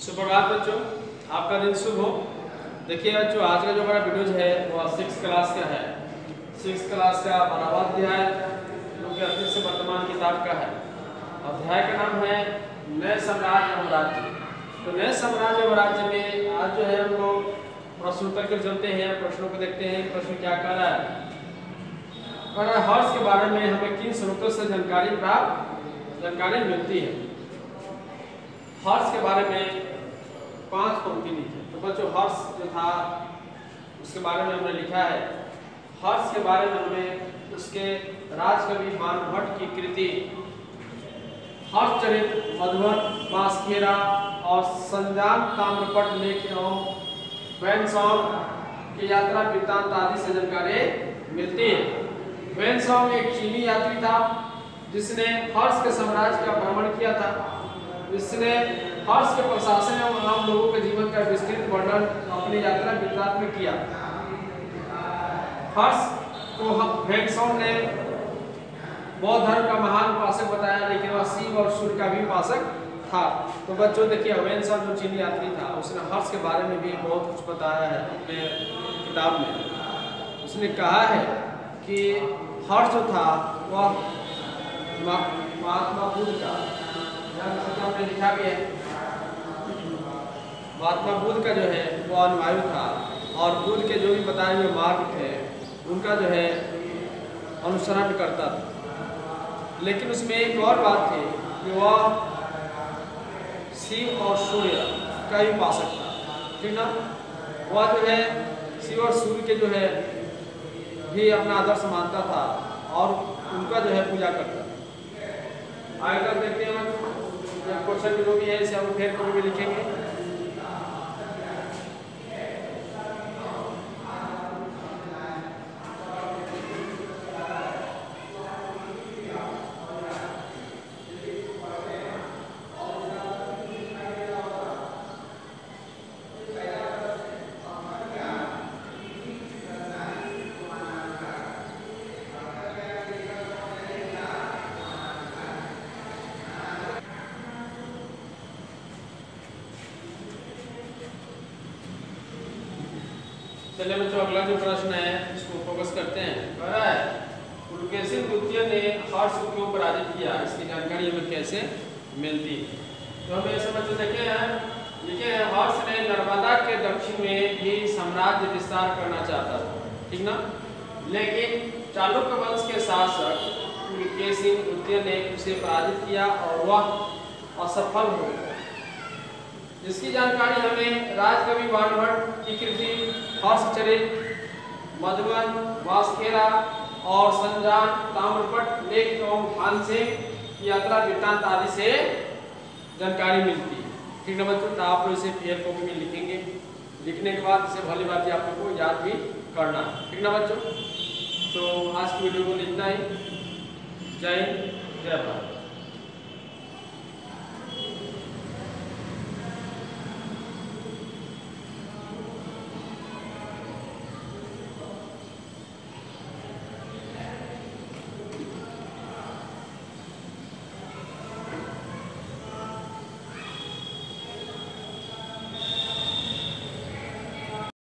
सुप्रभात बच्चों, आपका दिन शुभ हो। देखिए बच्चों आज का जो हमारा वीडियो है, वो सिक्स क्लास का है। सिक्स क्लास का बारहवा अध्याय, जो कि अतीत से वर्तमान किताब का है। अध्याय का नाम है, नए साम्राज्य एवं राज्य तो नए साम्राज्य एवं राज्य में आज जो है हम लोग प्रश्न उत्तर के चलते हैं, प्रश्नों को देखते हैं, प्रश्न क्या कर रहा है। रहा हर्ष के बारे में हमें किन स्रोतों से जानकारी प्राप्त, जानकारी मिलती है। हर्ष के बारे में पाँच पंक्ति लिखी तो बच्चों, हर्ष जो था, उसके बारे में हमने लिखा है। हर्ष के बारे में हमें उसके राजकवि बाणभट्ट की कृति, हर्षचरित मधुबन बांसखेरा और संजान ताम्रपट लेख एवं की यात्रा वृत्तांत आदि से जानकारी मिलती है। वैन एक चीनी यात्री था, जिसने हर्ष के साम्राज्य का भ्रमण किया था। इसने हर्ष के प्रशासन एवं आम लोगों के जीवन का विस्तृत वर्णन अपनी यात्रा गुजरात में किया। हर्ष को वेंसॉन ने बौद्ध धर्म का महान उपासक बताया, लेकिन वह शिव और सूर्य का भी उपासक था। तो बच्चों, देखिए वेंसॉन जो चीनी यात्री था, उसने हर्ष के बारे में भी बहुत कुछ बताया है अपने किताब में। उसने कहा है कि हर्ष जो था, वह महात्मा बुद्ध का। लिखा भी है महात्मा बुद्ध का जो है, वो अनुवायु था। और बुद्ध के जो भी बताए हुए मार्ग थे, उनका जो है, अनुसरण करता था। लेकिन उसमें एक और बात थी कि वह शिव और सूर्य का ही उपासक था। ठीक ना? वह जो है, शिव और सूर्य के जो है, भी अपना आदर्श मानता था और उनका जो है पूजा करता था। आगे तक देखते हैं क्वेश्चन जो भी है, इसे हम फिर कभी भी लिखेंगे। चलिए बच्चों, अगला जो प्रश्न है, इसको फोकस करते हैं। कह द्वितीय ने हर्ष क्यों पराजित किया, इसकी जानकारी हमें कैसे मिलती? तो हमें ऐसे बच्चों देखे हैं हैं हर्ष ने नर्मदा के दक्षिण में भी साम्राज्य विस्तार करना चाहता था, ठीक ना? लेकिन चालुक्य वंश के शासक पुलकेशिन द्वितीय ने उसे पराजित किया और वह असफल हो गया। जिसकी जानकारी हमें राजकवि की कृति हर्षचरित मधुबन वास्केरा और संजान, ताम्रपट लेख एवं भानसिंह की यात्रा, वृत्तांत आदि से जानकारी मिलती है। ठीक है बच्चों तो आप लोग इसे फेयर कॉपी में लिखेंगे। लिखने के बाद इसे भली बात आप लोग को याद भी करना ठीक ना बच्चों? तो आज की वीडियो को इतना ही। जय हिंद, जय भारत।